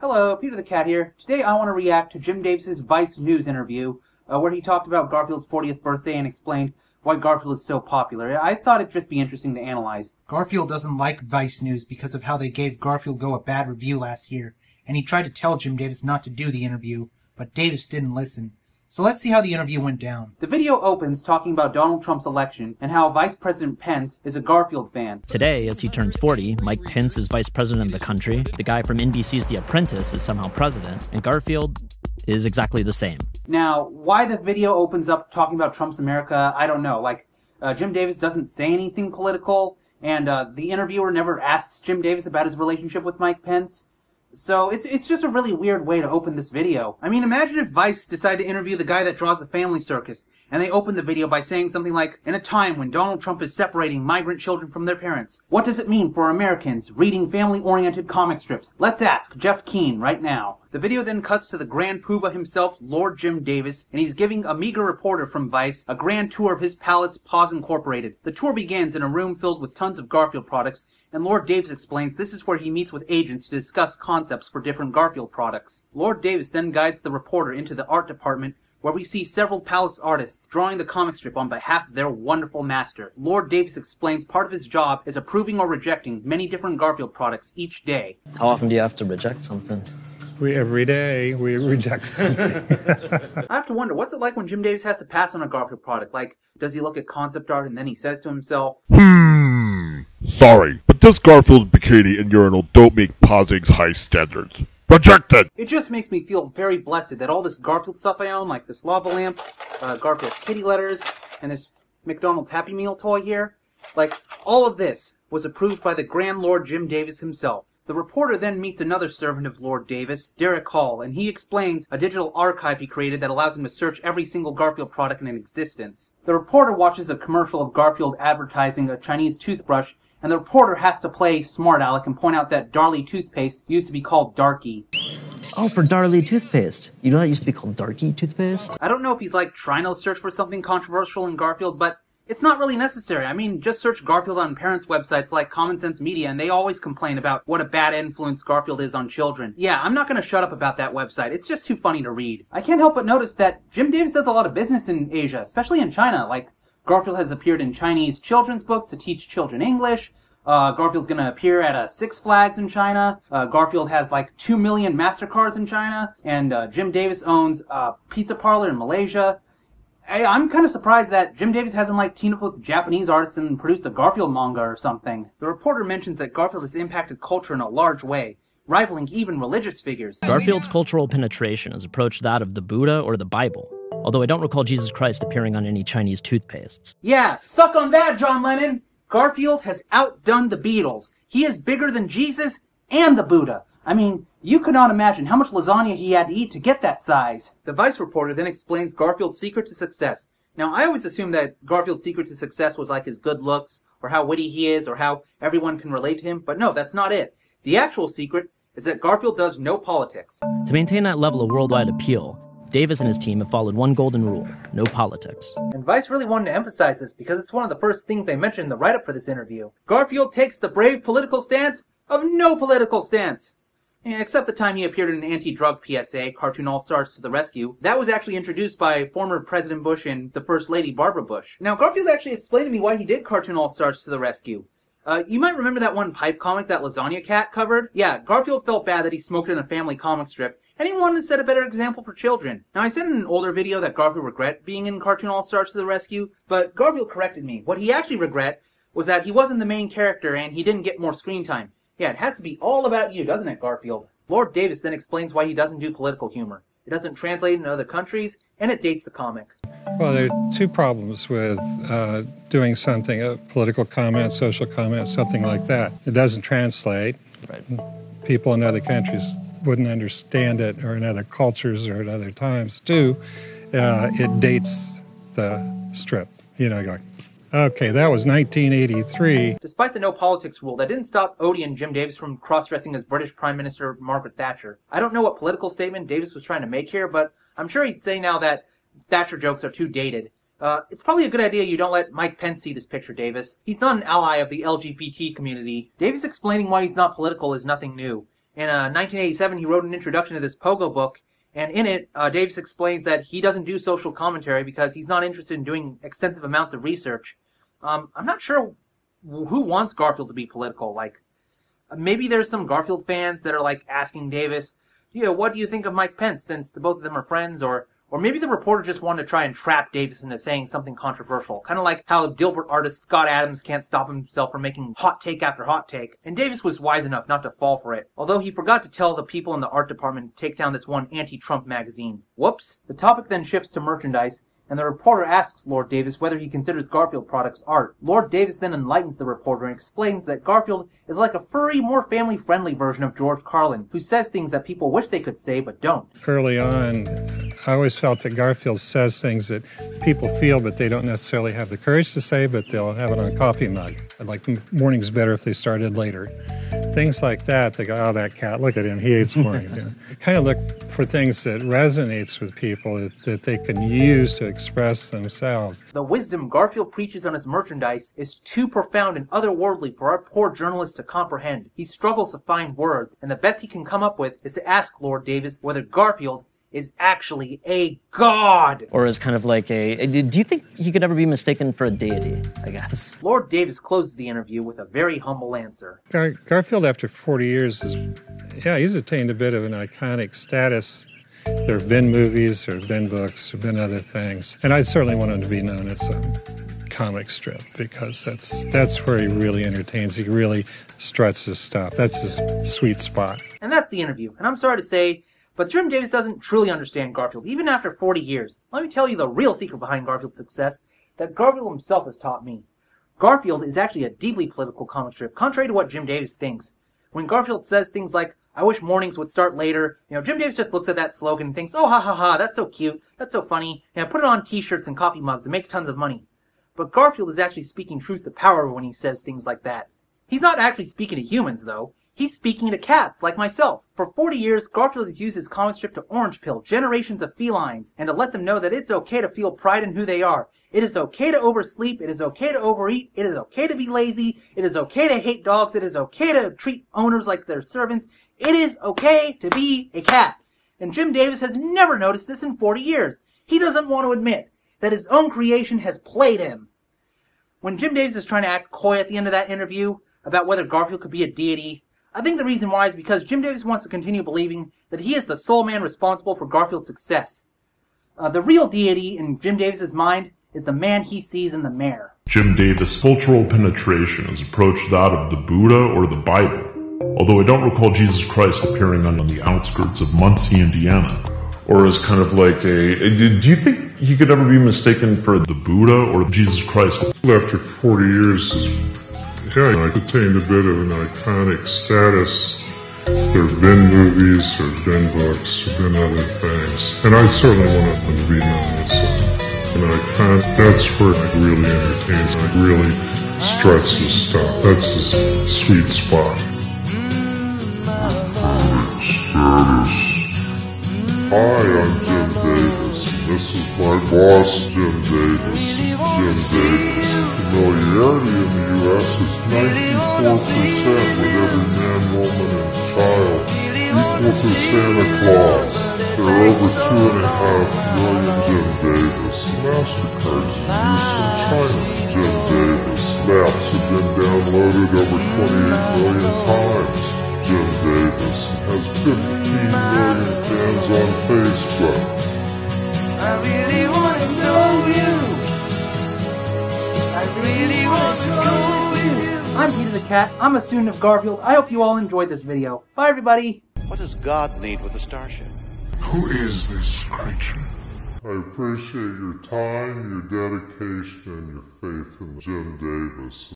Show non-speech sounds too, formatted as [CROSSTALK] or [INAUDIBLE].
Hello, Peter the Cat here. Today I want to react to Jim Davis's Vice News interview, uh, where he talked about Garfield's 40th birthday and explained why Garfield is so popular. I thought it'd just be interesting to analyze. Garfield doesn't like Vice News because of how they gave Garfield Go a bad review last year, and he tried to tell Jim Davis not to do the interview, but Davis didn't listen. So let's see how the interview went down. The video opens talking about Donald Trump's election and how Vice President Pence is a Garfield fan. Today, as he turns 40, Mike Pence is vice president of the country, the guy from NBC's The Apprentice is somehow president, and Garfield is exactly the same. Now, why the video opens up talking about Trump's America, I don't know. Like, uh, Jim Davis doesn't say anything political, and uh, the interviewer never asks Jim Davis about his relationship with Mike Pence. So it's it's just a really weird way to open this video. I mean, imagine if Vice decided to interview the guy that draws the family circus, and they open the video by saying something like, "In a time when Donald Trump is separating migrant children from their parents, what does it mean for Americans reading family-oriented comic strips? Let's ask Jeff Keane right now." The video then cuts to the Grand Poobah himself, Lord Jim Davis, and he's giving a meager reporter from Vice a grand tour of his palace, Paws Incorporated. The tour begins in a room filled with tons of Garfield products, and Lord Davis explains this is where he meets with agents to discuss concepts for different Garfield products. Lord Davis then guides the reporter into the art department where we see several palace artists drawing the comic strip on behalf of their wonderful master. Lord Davis explains part of his job is approving or rejecting many different Garfield products each day. How often do you have to reject something? We every day we reject [LAUGHS] something. I have to wonder, what's it like when Jim Davis has to pass on a Garfield product? Like, does he look at concept art and then he says to himself, Hmm. Sorry, but this Garfield bikini and urinal don't meet Paws Inc.'s high standards. Rejected! It just makes me feel very blessed that all this Garfield stuff I own, like this lava lamp, uh, Garfield kitty letters, and this McDonald's Happy Meal toy here, like, all of this was approved by the Grand Lord Jim Davis himself. The reporter then meets another servant of Lord Davis, Derek Hall, and he explains a digital archive he created that allows him to search every single Garfield product in existence. The reporter watches a commercial of Garfield advertising a Chinese toothbrush, and the reporter has to play smart aleck and point out that Darlie toothpaste used to be called Darkie. Oh, for Darlie toothpaste. You know that used to be called Darkie toothpaste? I don't know if he's like trying to search for something controversial in Garfield, but it's not really necessary. I mean, just search Garfield on parents' websites like Common Sense Media, and they always complain about what a bad influence Garfield is on children. Yeah, I'm not gonna shut up about that website. It's just too funny to read. I can't help but notice that Jim Davis does a lot of business in Asia, especially in China. Like, Garfield has appeared in Chinese children's books to teach children English. Uh, Garfield's gonna appear at a Six Flags in China. Uh, Garfield has like two million Mastercards in China, and uh, Jim Davis owns a pizza parlor in Malaysia. Hey, I'm kind of surprised that Jim Davis hasn't like teamed up with Japanese artists and produced a Garfield manga or something. The reporter mentions that Garfield has impacted culture in a large way, rivaling even religious figures. Garfield's cultural penetration has approached that of the Buddha or the Bible, although I don't recall Jesus Christ appearing on any Chinese toothpastes. Yeah, suck on that, John Lennon! Garfield has outdone the Beatles. He is bigger than Jesus and the Buddha. I mean, you cannot imagine how much lasagna he had to eat to get that size. The Vice reporter then explains Garfield's secret to success. Now, I always assumed that Garfield's secret to success was like his good looks, or how witty he is, or how everyone can relate to him, but no, that's not it. The actual secret is that Garfield does no politics. To maintain that level of worldwide appeal, Davis and his team have followed one golden rule no politics. And Vice really wanted to emphasize this because it's one of the first things they mentioned in the write up for this interview. Garfield takes the brave political stance of no political stance. Except the time he appeared in an anti-drug PSA, Cartoon All-Stars to the Rescue. That was actually introduced by former President Bush and the First Lady Barbara Bush. Now, Garfield actually explained to me why he did Cartoon All-Stars to the Rescue. Uh, you might remember that one pipe comic that Lasagna Cat covered? Yeah, Garfield felt bad that he smoked in a family comic strip, and he wanted to set a better example for children. Now, I said in an older video that Garfield regret being in Cartoon All-Stars to the Rescue, but Garfield corrected me. What he actually regret was that he wasn't the main character and he didn't get more screen time. Yeah, it has to be all about you, doesn't it, Garfield? Lord Davis then explains why he doesn't do political humor. It doesn't translate in other countries, and it dates the comic. well, there are two problems with uh, doing something, a political comment, social comment, something like that. It doesn't translate. Right. People in other countries wouldn't understand it, or in other cultures, or at other times too. Uh, it dates the strip. You know, going, okay, that was 1983. Despite the no politics rule, that didn't stop Odie and Jim Davis from cross-dressing as British Prime Minister Margaret Thatcher. I don't know what political statement Davis was trying to make here, but I'm sure he'd say now that Thatcher jokes are too dated. Uh, it's probably a good idea you don't let Mike Pence see this picture, Davis. He's not an ally of the LGBT community. Davis explaining why he's not political is nothing new. In uh, 1987, he wrote an introduction to this Pogo book, and in it, uh, Davis explains that he doesn't do social commentary because he's not interested in doing extensive amounts of research. Um, I'm not sure who wants Garfield to be political. Like, maybe there's some Garfield fans that are like asking Davis, yeah, what do you think of Mike Pence since the both of them are friends? Or, or maybe the reporter just wanted to try and trap Davis into saying something controversial. Kind of like how Dilbert artist Scott Adams can't stop himself from making hot take after hot take. And Davis was wise enough not to fall for it. Although he forgot to tell the people in the art department to take down this one anti-Trump magazine. Whoops. The topic then shifts to merchandise and the reporter asks Lord Davis whether he considers Garfield products art. Lord Davis then enlightens the reporter and explains that Garfield is like a furry, more family friendly version of George Carlin, who says things that people wish they could say but don't. Early on, I always felt that Garfield says things that people feel but they don't necessarily have the courage to say, but they'll have it on a coffee mug. I'd like morning's better if they started later. Things like that, they go, oh, that cat, look at him, he hates mornings. [LAUGHS] you know. Kind of look for things that resonates with people that, that they can use to express themselves. The wisdom Garfield preaches on his merchandise is too profound and otherworldly for our poor journalists to comprehend. He struggles to find words, and the best he can come up with is to ask Lord Davis whether Garfield is actually a god. Or is kind of like a. Do you think he could ever be mistaken for a deity? I guess. Lord Davis closes the interview with a very humble answer. Gar- Garfield, after 40 years, is yeah, he's attained a bit of an iconic status. There have been movies, there have been books, there have been other things, and I certainly want him to be known as a comic strip because that's that's where he really entertains. He really struts his stuff. That's his sweet spot. And that's the interview. And I'm sorry to say, but Jim Davis doesn't truly understand Garfield, even after 40 years. Let me tell you the real secret behind Garfield's success that Garfield himself has taught me. Garfield is actually a deeply political comic strip, contrary to what Jim Davis thinks. When Garfield says things like, I wish mornings would start later, you know, Jim Davis just looks at that slogan and thinks, oh, ha ha ha, that's so cute, that's so funny, know, put it on t-shirts and coffee mugs and make tons of money. But Garfield is actually speaking truth to power when he says things like that. He's not actually speaking to humans, though. He's speaking to cats, like myself. For 40 years, Garfield has used his comic strip to orange pill generations of felines, and to let them know that it's okay to feel pride in who they are. It is okay to oversleep, it is okay to overeat, it is okay to be lazy, it is okay to hate dogs, it is okay to treat owners like their servants, it is okay to be a cat. And Jim Davis has never noticed this in 40 years. He doesn't want to admit that his own creation has played him. When Jim Davis is trying to act coy at the end of that interview about whether Garfield could be a deity, I think the reason why is because Jim Davis wants to continue believing that he is the sole man responsible for Garfield's success. Uh, the real deity in Jim Davis's mind is the man he sees in the mayor. Jim Davis' cultural penetration has approached that of the Buddha or the Bible, although I don't recall Jesus Christ appearing on the outskirts of Muncie, Indiana. Or as kind of like a. Do you think he could ever be mistaken for the Buddha or Jesus Christ? After 40 years, yeah, I attained a bit of an iconic status. There have been movies, there have been books, there have been other things. And I certainly want them to be known as an icon. That's where it really entertains, like really struts his stuff. That's his sweet spot. Hi, I'm Jim Davis. This is my boss, Jim Davis. Jim Davis. Familiarity in the U.S. is 94% with every man, woman, and child, equal to Santa Claus. There are over two and a half million Jim Davis. MasterCards in use in China. Jim Davis. Maps have been downloaded over 28 million times. Jim Davis has 15 million fans on Facebook. I really want to know you. I really want to go with you. I'm Peter the Cat. I'm a student of Garfield. I hope you all enjoyed this video. Bye, everybody. What does God need with a starship? Who is this creature? I appreciate your time, your dedication, and your faith in Jim Davis.